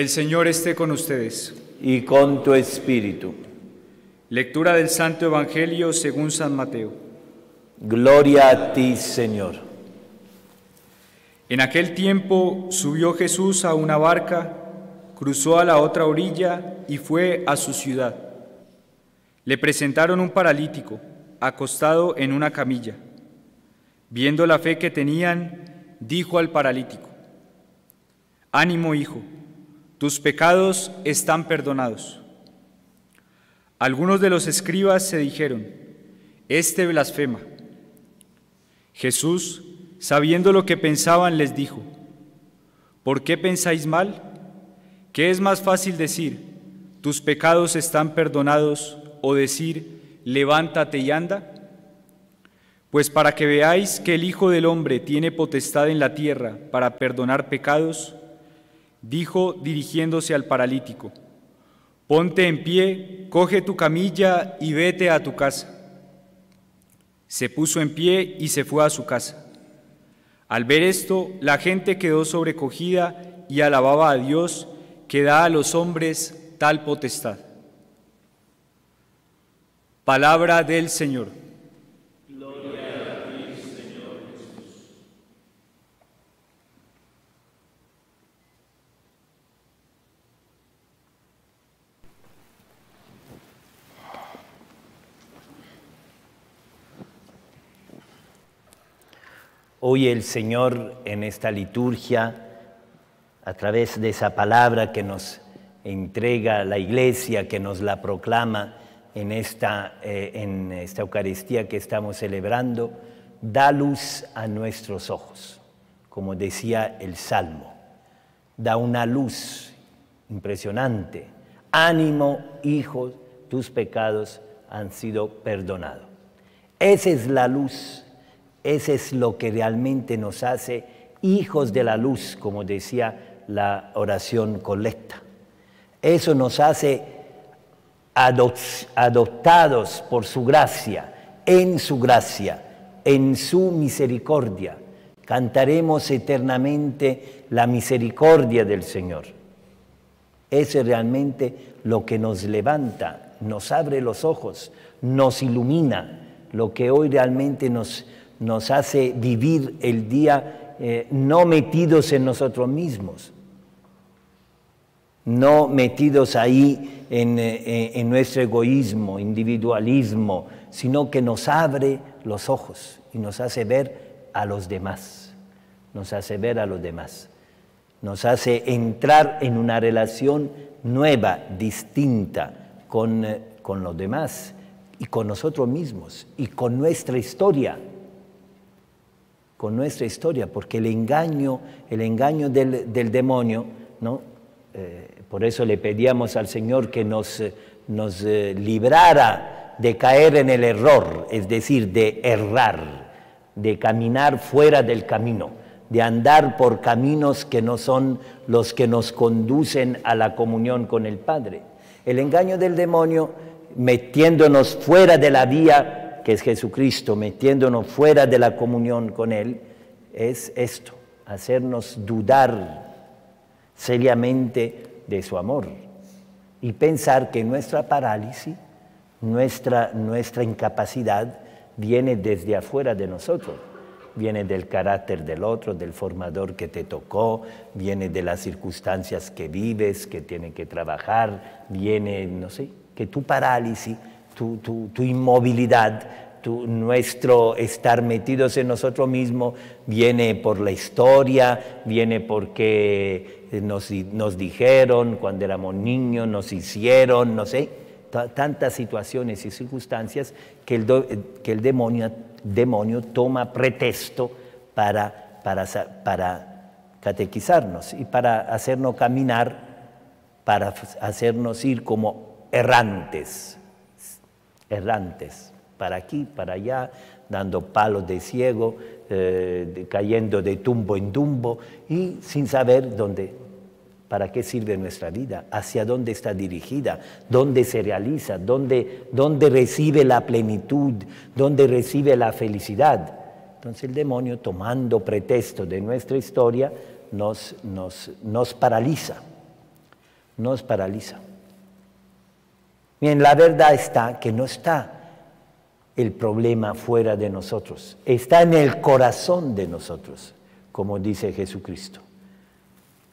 El Señor esté con ustedes. y con tu espíritu. Lectura del Santo Evangelio según San Mateo. Gloria a ti, Señor. En aquel tiempo subió Jesús a una barca, cruzó a la otra orilla y fue a su ciudad. Le presentaron un paralítico, acostado en una camilla. Viendo la fe que tenían, dijo al paralítico, Ánimo, hijo, tus pecados están perdonados. Algunos de los escribas se dijeron, Este blasfema. Jesús, sabiendo lo que pensaban, les dijo, ¿por qué pensáis mal? ¿Qué es más fácil decir, tus pecados están perdonados, o decir, levántate y anda? Pues para que veáis que el Hijo del Hombre tiene potestad en la tierra para perdonar pecados, dijo dirigiéndose al paralítico, ponte en pie, coge tu camilla y vete a tu casa. Se puso en pie y se fue a su casa. Al ver esto, la gente quedó sobrecogida y alababa a Dios que da a los hombres tal potestad. Palabra del Señor. Hoy el Señor en esta liturgia, a través de esa palabra que nos entrega la iglesia, que nos la proclama en esta, eh, en esta Eucaristía que estamos celebrando, da luz a nuestros ojos, como decía el Salmo. Da una luz impresionante. Ánimo, hijos, tus pecados han sido perdonados. Esa es la luz ese es lo que realmente nos hace hijos de la luz, como decía la oración colecta. Eso nos hace adoptados por su gracia, en su gracia, en su misericordia. Cantaremos eternamente la misericordia del Señor. Eso es realmente lo que nos levanta, nos abre los ojos, nos ilumina, lo que hoy realmente nos, nos hace vivir el día eh, no metidos en nosotros mismos, no metidos ahí en, eh, en, nuestro egoísmo, individualismo, sino que nos abre los ojos y nos hace ver a los demás, nos hace ver a los demás, nos hace entrar en una relación nueva, distinta con, eh, con los demás y con nosotros mismos y con nuestra historia con nuestra historia, porque el engaño, el engaño del, demonio, ¿no? Eh, por eso le pedíamos al Señor que nos, eh, nos eh, librara de caer en el error, es decir, de errar, de caminar fuera del camino, de andar por caminos que no son los que nos conducen a la comunión con el Padre. El engaño del demonio, metiéndonos fuera de la vía que es Jesucristo, metiéndonos fuera de la comunión con Él, es esto, hacernos dudar seriamente de su amor y pensar que nuestra parálisis, nuestra, nuestra incapacidad viene desde afuera de nosotros, viene del carácter del otro, del formador que te tocó, viene de las circunstancias que vives, que tiene que trabajar, viene, no sé, que tu parálisis tu, inmovilidad, tu, nuestro estar metidos en nosotros mismos viene por la historia, viene porque nos, nos dijeron cuando éramos niños, nos hicieron, no sé, tantas situaciones y circunstancias que el, que el demonio, demonio toma pretexto para, para, para catequizarnos y para hacernos caminar, para hacernos ir como errantes errantes, para aquí, para allá, dando palos de ciego, eh, cayendo de tumbo en tumbo y sin saber dónde, para qué sirve nuestra vida, hacia dónde está dirigida, dónde se realiza, dónde, dónde recibe la plenitud, dónde recibe la felicidad. Entonces el demonio, tomando pretexto de nuestra historia, nos, nos, nos paraliza, nos paraliza. Bien, la verdad está que no está el problema fuera de nosotros, está en el corazón de nosotros, como dice Jesucristo.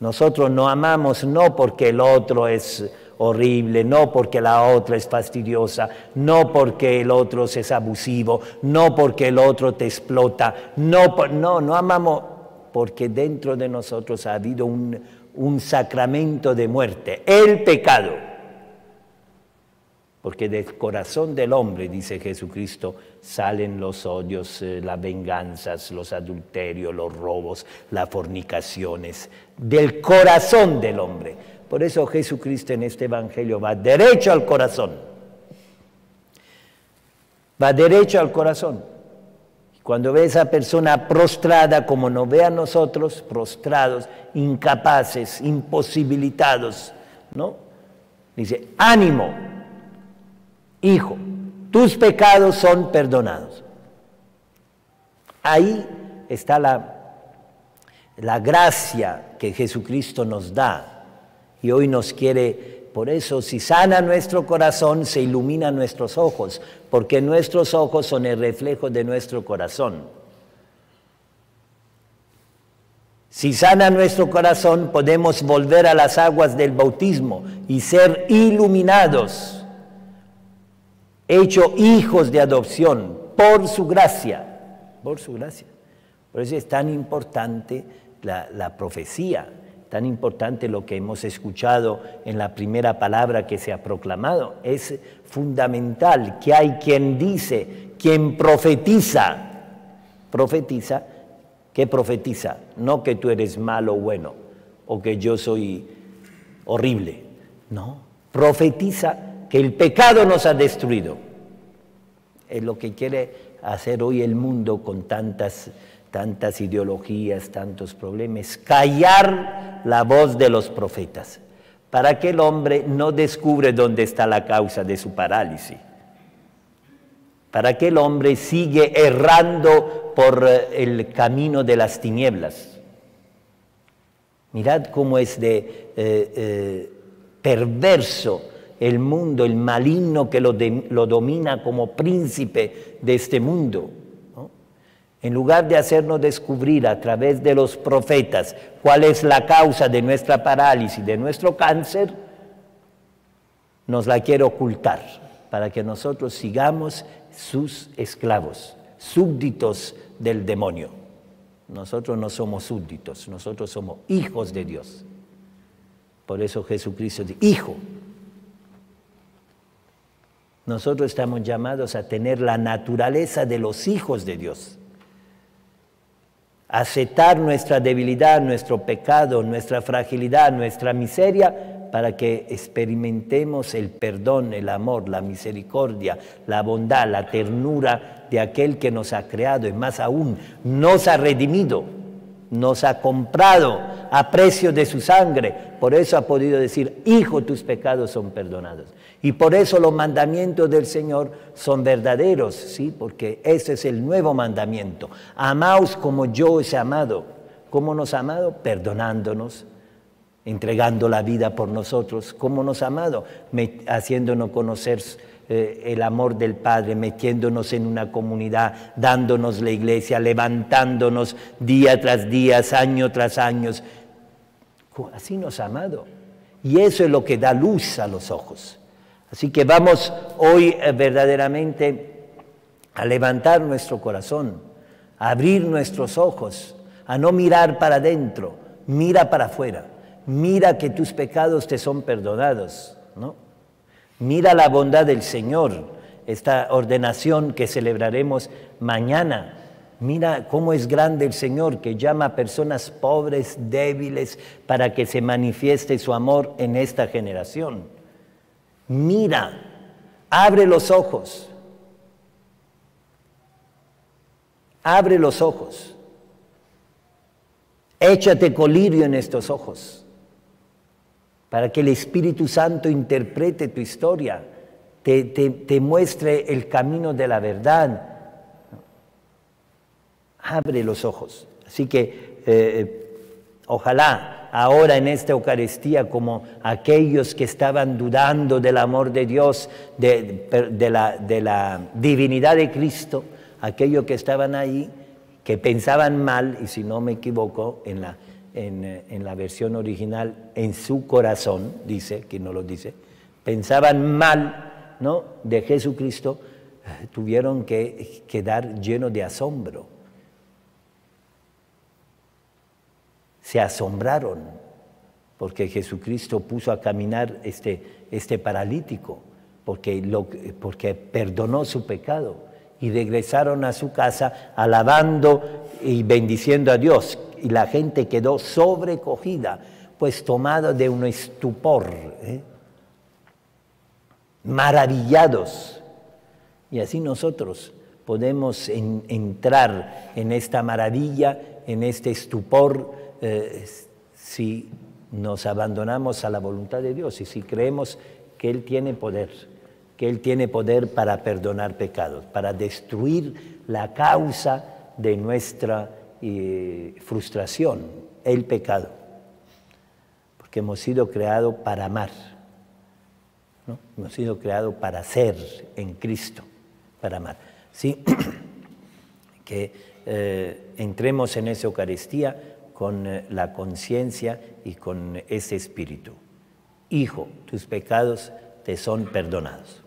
Nosotros no amamos no porque el otro es horrible, no porque la otra es fastidiosa, no porque el otro es abusivo, no porque el otro te explota, no, no, no amamos porque dentro de nosotros ha habido un, un sacramento de muerte, el pecado. Porque del corazón del hombre, dice Jesucristo, salen los odios, eh, las venganzas, los adulterios, los robos, las fornicaciones. Del corazón del hombre. Por eso Jesucristo en este Evangelio va derecho al corazón. Va derecho al corazón. Cuando ve a esa persona prostrada, como nos ve a nosotros, prostrados, incapaces, imposibilitados, ¿no? Dice, ánimo, hijo, tus pecados son perdonados. Ahí está la, la gracia que Jesucristo nos da y hoy nos quiere por eso, si sana nuestro corazón, se ilumina nuestros ojos, porque nuestros ojos son el reflejo de nuestro corazón. Si sana nuestro corazón, podemos volver a las aguas del bautismo y ser iluminados, hechos hijos de adopción por su gracia, por su gracia. Por eso es tan importante la, la profecía tan importante lo que hemos escuchado en la primera palabra que se ha proclamado. Es fundamental que hay quien dice, quien profetiza, profetiza, que profetiza, no que tú eres malo o bueno, o que yo soy horrible, no, profetiza que el pecado nos ha destruido. Es lo que quiere hacer hoy el mundo con tantas tantas ideologías, tantos problemas, callar la voz de los profetas, para que el hombre no descubre dónde está la causa de su parálisis, para que el hombre sigue errando por eh, el camino de las tinieblas. Mirad cómo es de eh, eh, perverso el mundo, el maligno que lo, lo domina como príncipe de este mundo en lugar de hacernos descubrir a través de los profetas cuál es la causa de nuestra parálisis, de nuestro cáncer, nos la quiere ocultar para que nosotros sigamos sus esclavos, súbditos del demonio. Nosotros no somos súbditos, nosotros somos hijos de Dios. Por eso Jesucristo dice, hijo. Nosotros estamos llamados a tener la naturaleza de los hijos de Dios aceptar nuestra debilidad, nuestro pecado, nuestra fragilidad, nuestra miseria, para que experimentemos el perdón, el amor, la misericordia, la bondad, la ternura de aquel que nos ha creado y más aún nos ha redimido, nos ha comprado a precio de su sangre. Por eso ha podido decir, hijo, tus pecados son perdonados. Y por eso los mandamientos del Señor son verdaderos, ¿sí? Porque ese es el nuevo mandamiento. Amaos como yo os he amado. ¿Cómo nos ha amado? Perdonándonos, entregando la vida por nosotros. ¿Cómo nos ha amado? haciéndonos conocer eh, el amor del Padre, metiéndonos en una comunidad, dándonos la iglesia, levantándonos día tras día, año tras año. Así nos ha amado. Y eso es lo que da luz a los ojos. Así que vamos hoy eh, verdaderamente a levantar nuestro corazón, a abrir nuestros ojos, a no mirar para adentro, mira para afuera, mira que tus pecados te son perdonados, ¿no? Mira la bondad del Señor, esta ordenación que celebraremos mañana. Mira cómo es grande el Señor que llama a personas pobres, débiles, para que se manifieste su amor en esta generación mira, abre los ojos, abre los ojos, échate colirio en estos ojos, para que el Espíritu Santo interprete tu historia, te, muestre el camino de la verdad. Abre los ojos. Así que eh, ojalá ahora en esta Eucaristía como aquellos que estaban dudando del amor de Dios, de, la, divinidad de Cristo, aquellos que estaban ahí, que pensaban mal, y si no me equivoco, en la, en, la versión original, en su corazón, dice, que no lo dice, pensaban mal ¿no? de Jesucristo, eh, tuvieron que quedar llenos de asombro. Se asombraron porque Jesucristo puso a caminar este, este paralítico, porque, porque perdonó su pecado y regresaron a su casa alabando y bendiciendo a Dios. Y la gente quedó sobrecogida, pues tomada de un estupor, ¿eh? maravillados. Y así nosotros podemos entrar en esta maravilla, en este estupor, eh, si nos abandonamos a la voluntad de Dios y si creemos que Él tiene poder que Él tiene poder para perdonar pecados, para destruir la causa de nuestra eh, frustración, el pecado. Porque hemos sido creados para amar, ¿no? hemos sido creados para ser en Cristo, para amar. ¿Sí? que eh, entremos en esa Eucaristía con eh, la conciencia y con ese espíritu. Hijo, tus pecados te son perdonados.